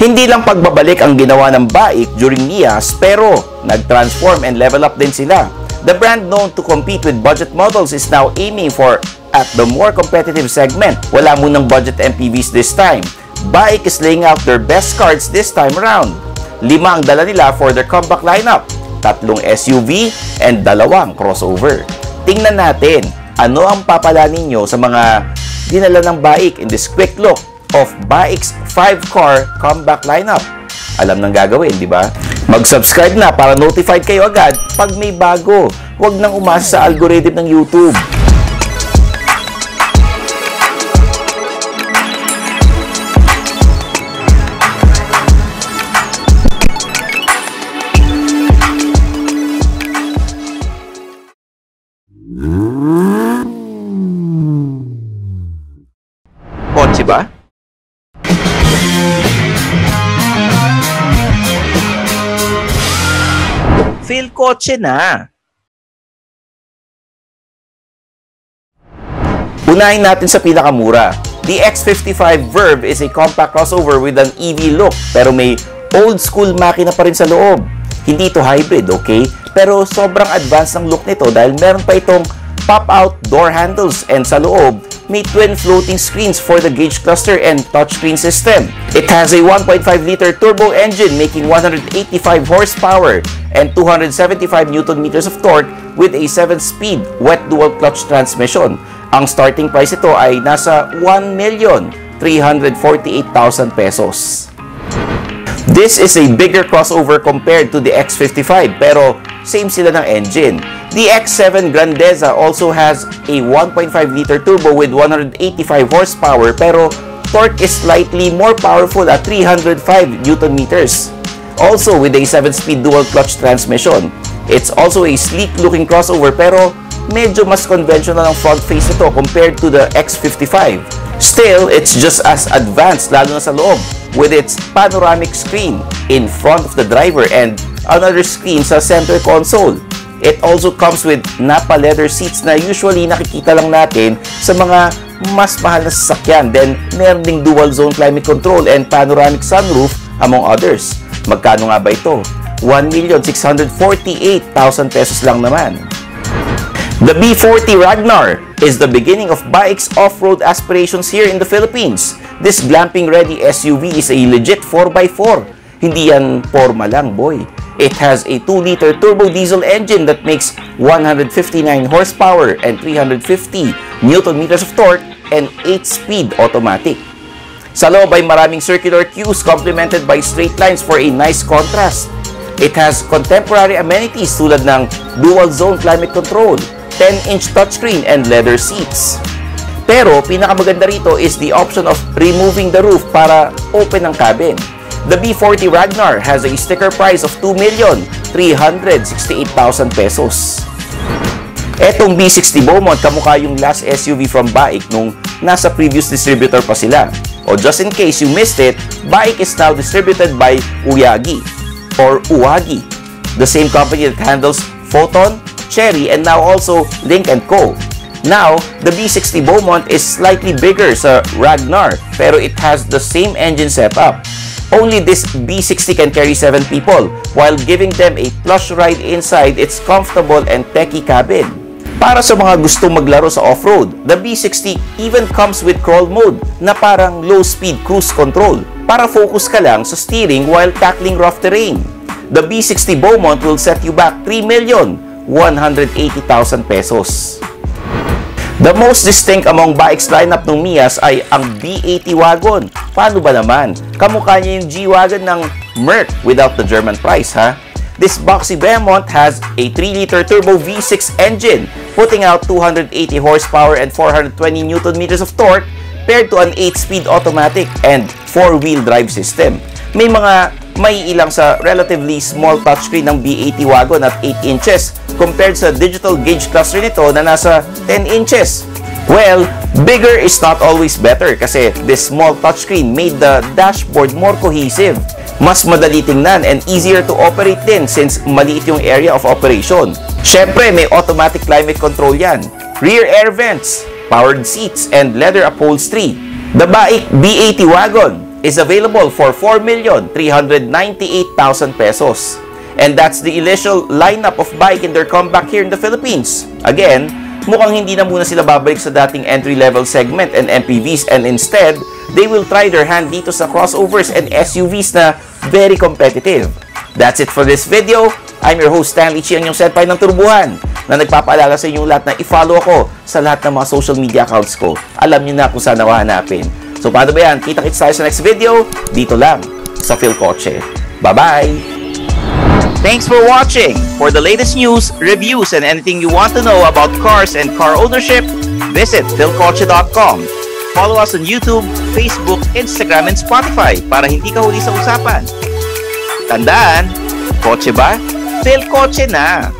Hindi lang pagbabalik ang ginawa ng Baik during NIAS pero nag-transform and level up din sila. The brand known to compete with budget models is now aiming for at the more competitive segment. Wala munang budget MPVs this time. Baik is laying out their best cards this time around. Lima ang dala nila for their comeback lineup, tatlong SUV and dalawang crossover. Tingnan natin ano ang papala ninyo sa mga dinala ng Baik in this quick look of Baik's 5-car comeback lineup. Alam nang gagawin, di ba? Mag-subscribe na para notified kayo agad pag may bago. Huwag nang umasa sa algorithm ng YouTube. Feel kotse na. Unahin natin sa pinakamura. The X55 Verve is a compact crossover with an EV look pero may old school makina pa rin sa loob. Hindi ito hybrid, okay? Pero sobrang advanced ng look nito dahil meron pa itong pop-out door handles and sa loob, may twin floating screens for the gauge cluster and touchscreen system. It has a 1.5-liter turbo engine making 185 horsepower and 275 newton meters of torque with a 7-speed wet dual clutch transmission. Ang starting price ito ay nasa 1,348,000 pesos. This is a bigger crossover compared to the X55 pero same sila ng engine. The X7 Grandeza also has a 1.5-liter turbo with 185 horsepower pero torque is slightly more powerful at 305 Newton meters. Also with a 7-speed dual clutch transmission. It's also a sleek-looking crossover pero medyo mas conventional ang front face nito compared to the X55. Still, it's just as advanced lalo na sa loob with its panoramic screen in front of the driver and another screen sa center console. It also comes with Napa leather seats na usually nakikita lang natin sa mga mas mahal na sasakyan. Then, meron ding dual zone climate control and panoramic sunroof among others. Magkano nga ba ito? 1,648,000 pesos lang naman. The B40 Ragnar is the beginning of bikes off-road aspirations here in the Philippines. This glamping-ready SUV is a legit 4x4. Hindi yan forma lang, boy. It has a 2-liter turbo diesel engine that makes 159 horsepower and 350 newton meters of torque and 8-speed automatic. Sa loob ay maraming circular cues complemented by straight lines for a nice contrast. It has contemporary amenities tulad ng dual zone climate control, 10-inch touchscreen and leather seats. Pero pinakamaganda rito is the option of removing the roof para open ang cabin. The B40 Ragnar has a sticker price of 2,368,000 pesos. Etong B60 Beaumont, kamukha yung last SUV from Baik nung nasa previous distributor pa sila. Just in case you missed it, Baik is now distributed by Uyagi or Uwagi, the same company that handles Photon, Cherry, and now also Link & Co. Now, the B60 Beaumont is slightly bigger sa Ragnar, pero it has the same engine setup. Only this B60 can carry 7 people, while giving them a plush ride inside its comfortable and techy cabin. Para sa mga gustong maglaro sa off-road, the B60 even comes with crawl mode na parang low-speed cruise control para focus ka lang sa steering while tackling rough terrain. The B60 Beaumont will set you back 3,180,000 pesos. The most distinct among bikes lineup ng Mias ay ang B80 wagon. Paano ba naman? Kamukha niya yung G-Wagon ng Merc without the German price, ha? This boxy Beaumont has a 3-liter turbo V6 engine, putting out 280 horsepower and 420 newton meters of torque paired to an 8-speed automatic and 4-wheel drive system. May mga may ilang sa relatively small touchscreen ng B80 wagon at 8 inches compared sa digital gauge cluster nito na nasa 10 inches. Well, bigger is not always better kasi this small touchscreen made the dashboard more cohesive. Mas madali tingnan and easier to operate din since maliit yung area of operation. Syempre, may automatic climate control yan. Rear air vents, powered seats, and leather upholstery. The Baik B80 wagon is available for 4,398,000 pesos. And that's the initial lineup of bike in their comeback here in the Philippines. Again, mukhang hindi na muna sila babalik sa dating entry-level segment and MPVs and instead, they will try their hand dito sa crossovers and SUVs na very competitive. That's it for this video. I'm your host Stanley Chi, ang inyong senpai ng turbuhan na nagpapaalala sa inyong lahat na i-follow ako sa lahat ng mga social media accounts ko. Alam niyo na kung saan ako hanapin. So paano ba yan? Kita-kits tayo sa next video dito lang sa Phil Koche. Bye-bye! Thanks for watching! For the latest news, reviews, and anything you want to know about cars and car ownership, visit philcoche.com. Follow us on YouTube, Facebook, Instagram, and Spotify para hindi ka huli sa usapan. Tandaan, kotse ba? Phil Koche na!